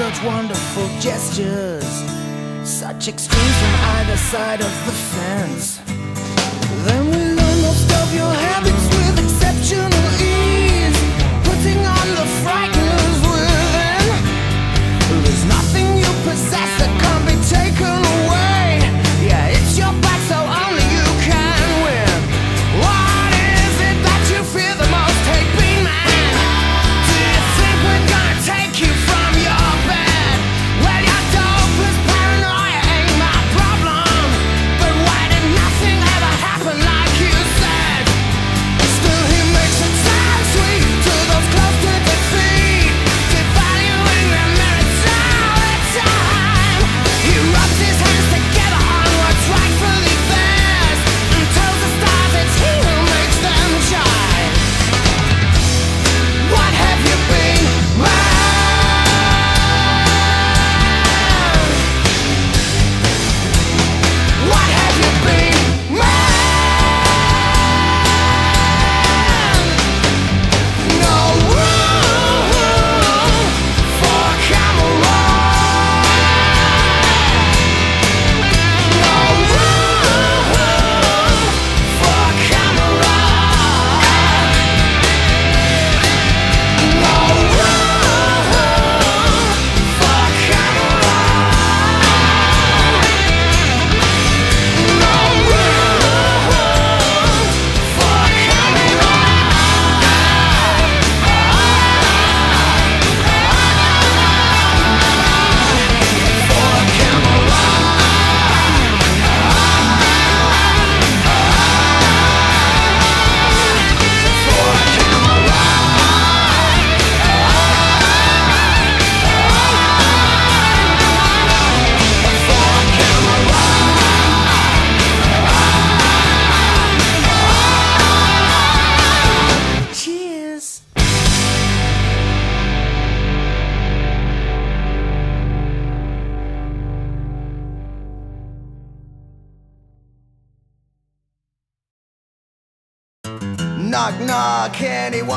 such wonderful gestures Such extremes from either side of the fence. Then we learn most of your habits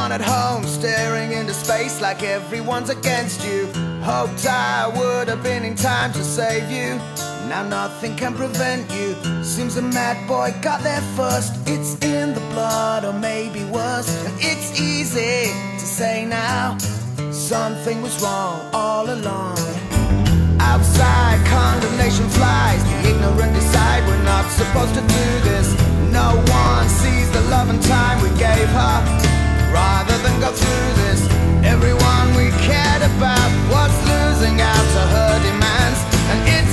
Knock, at home staring into space like everyone's against you. Hoped I would have been in time to save you. Now nothing can prevent you. Seems a mad boy got there first. It's in the blood, or maybe worse. And it's easy to say now. Something was wrong all along. Outside, condemnation flies. The ignorant decide we're not supposed to do this. No one sees the love and time we gave her. Rather than go through this, everyone we cared about was losing out to her demands. And it's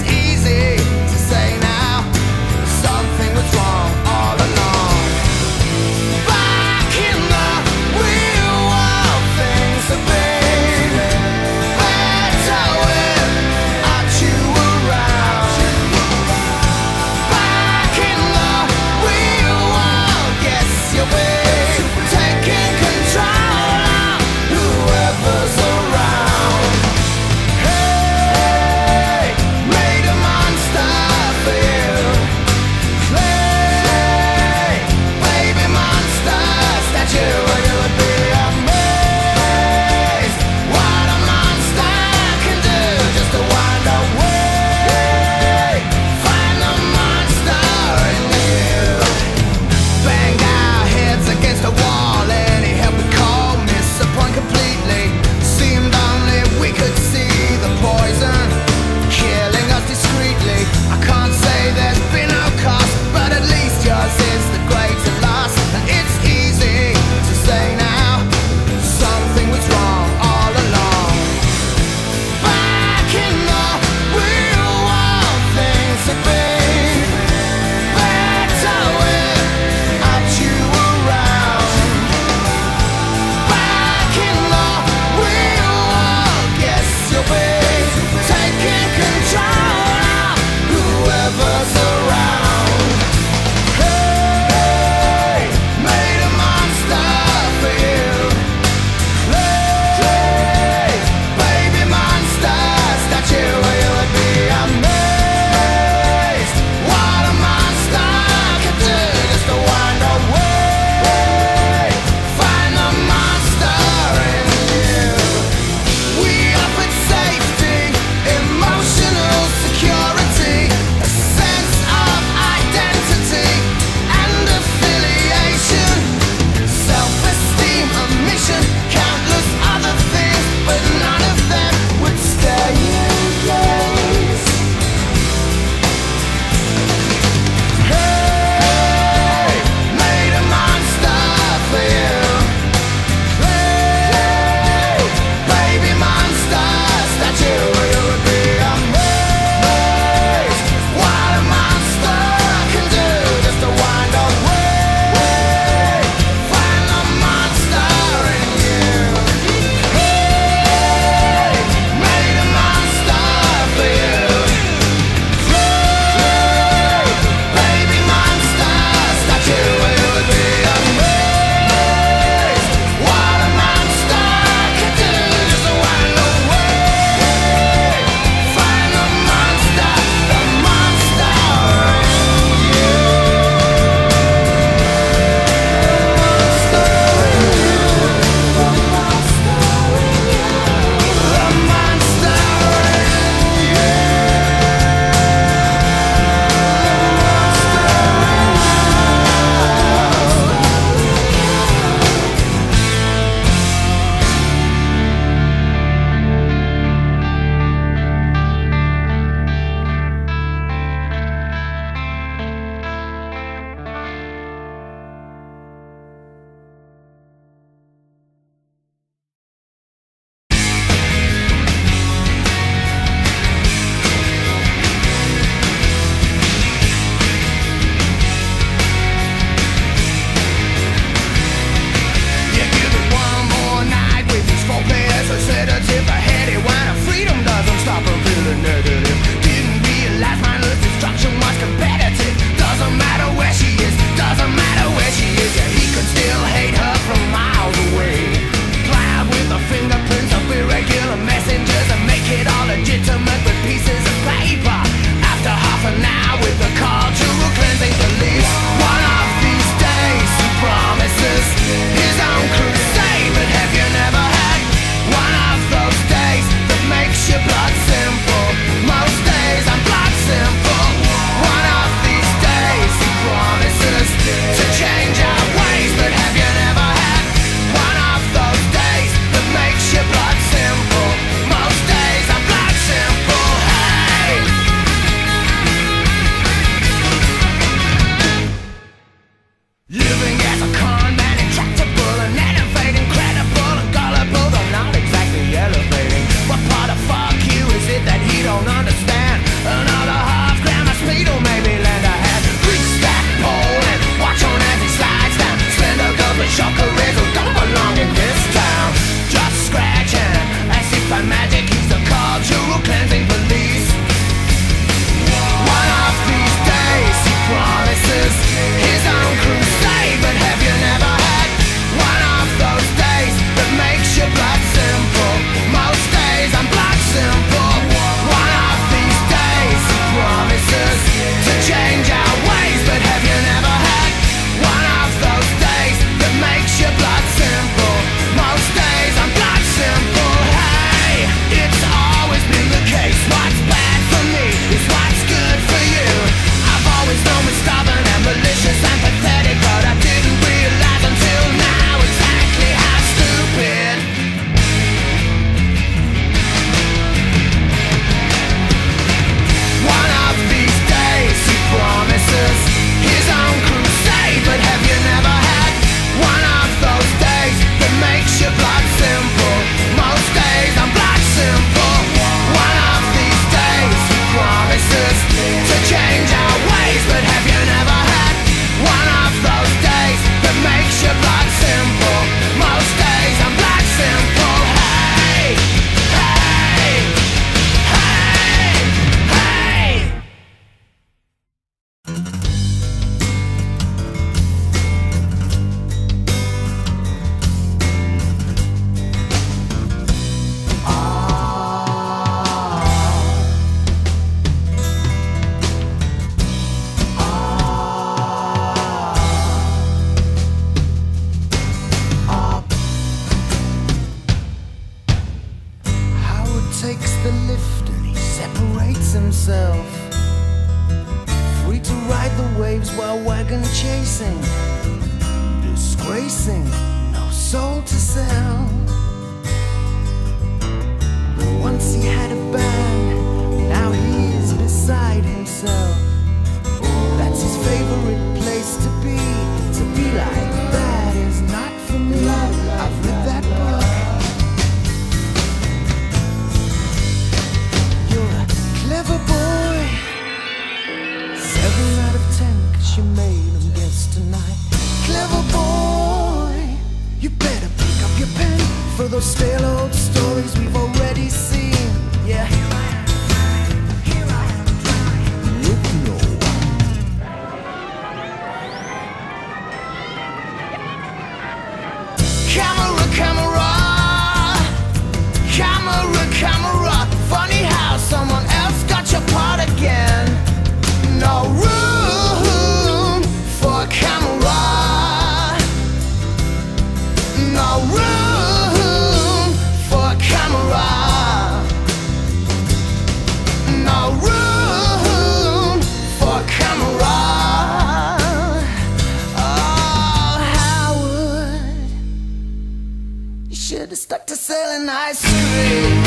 have stuck to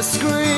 behind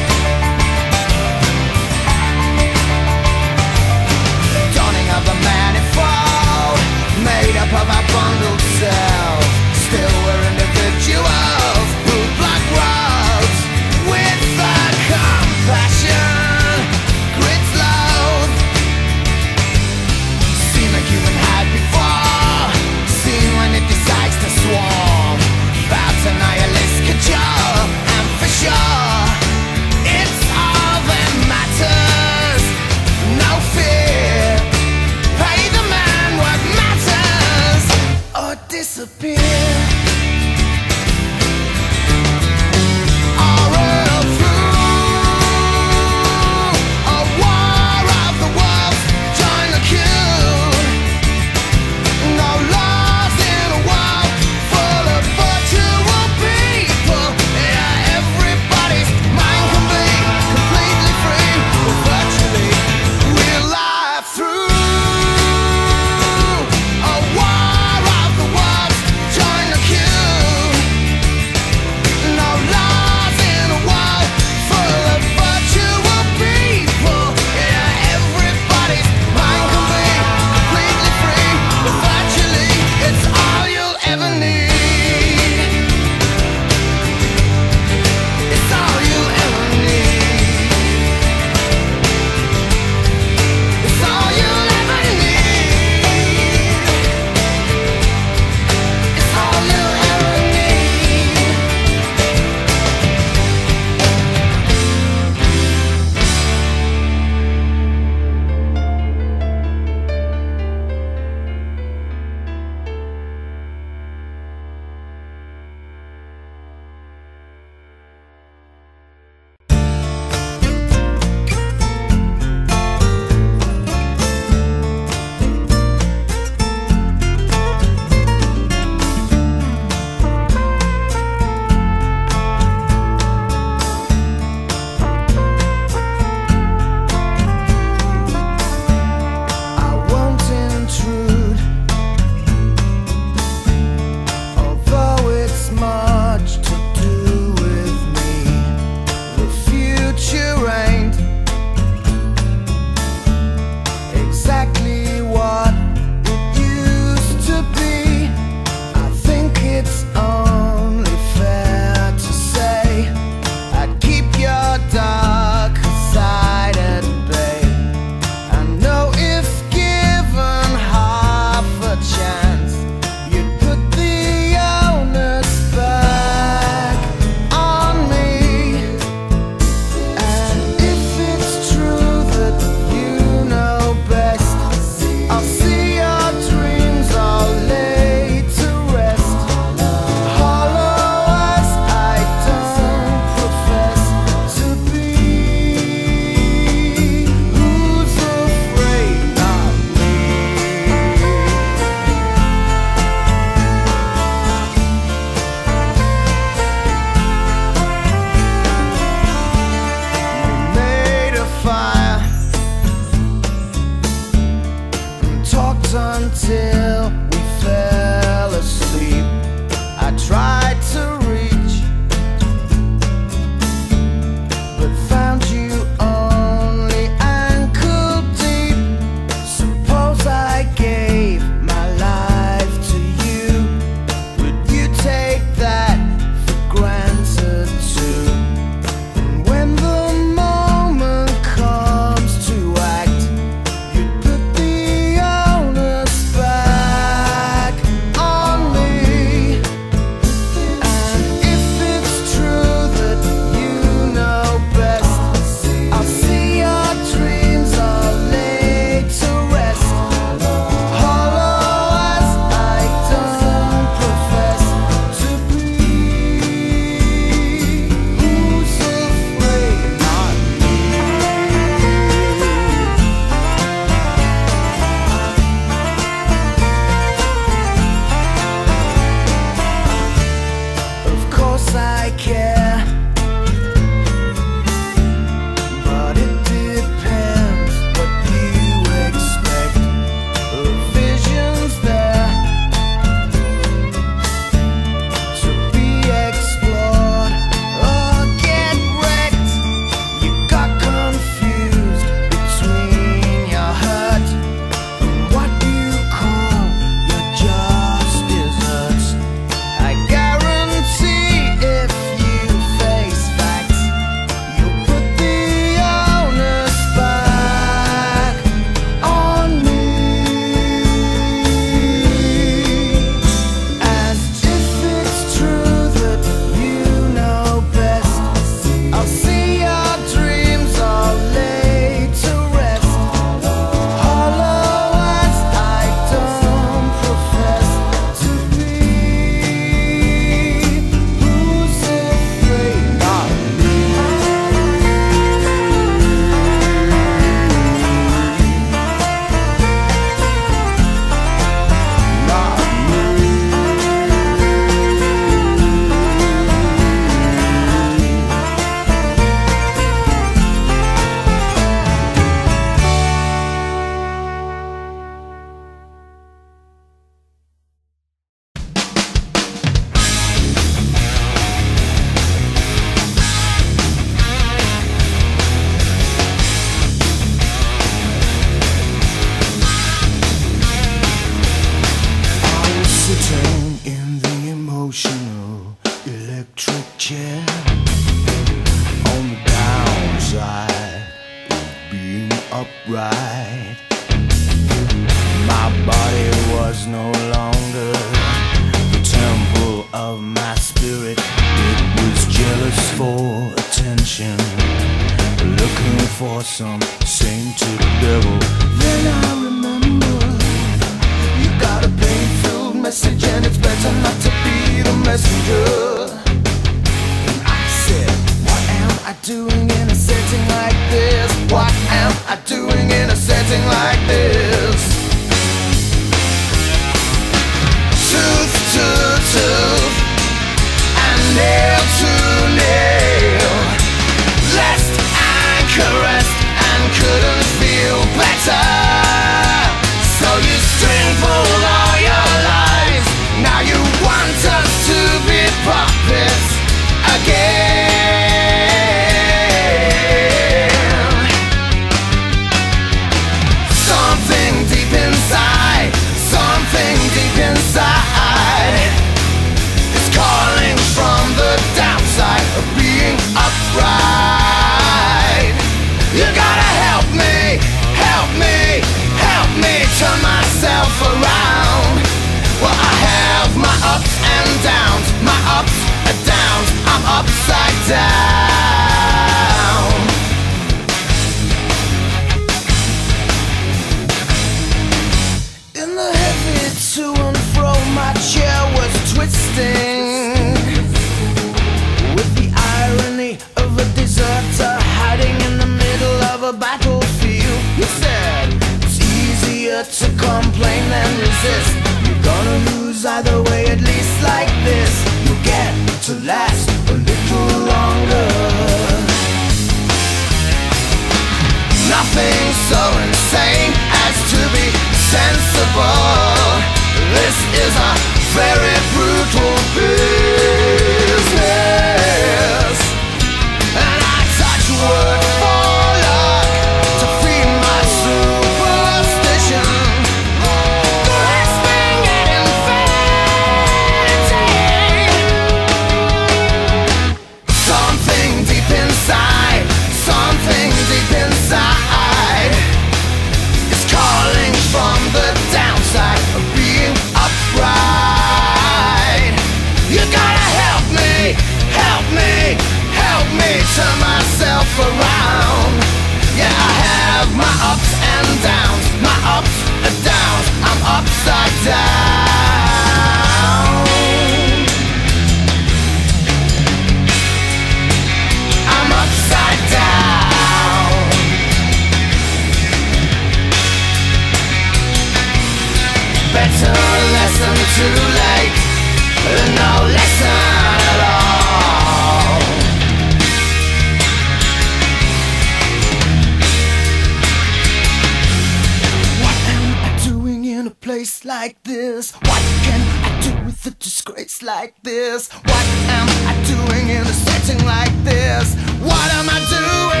like this? What can I do with a disgrace like this? What am I doing in a setting like this? What am I doing?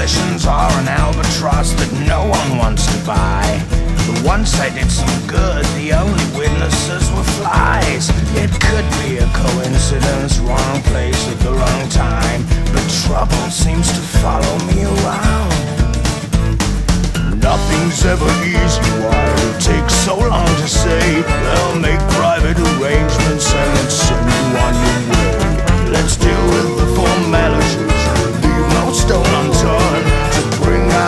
Possessions are an albatross that no one wants to buy but once I did some good, the only witnesses were flies. It could be a coincidence, wrong place at the wrong time. But trouble seems to follow me around. Nothing's ever easy, why it takes so long to say. They'll make private arrangements and then send you on your way. Let's deal with the formalities,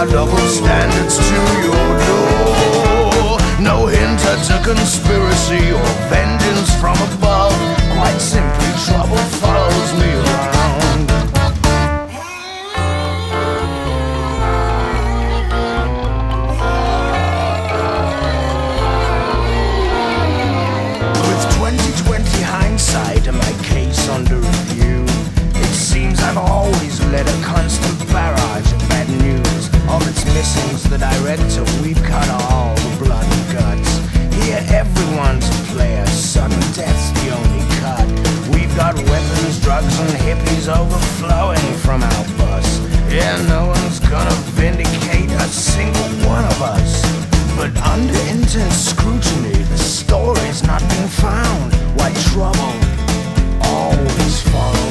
our double standards to your door. No hint at a conspiracy or vengeance from above. Missings, the director, we've cut all the blood and guts. Here, everyone's a player, sudden death's the only cut. We've got weapons, drugs, and hippies overflowing from our bus. Yeah, no one's gonna vindicate a single one of us. But under intense scrutiny, the story's not been found. Why trouble always follows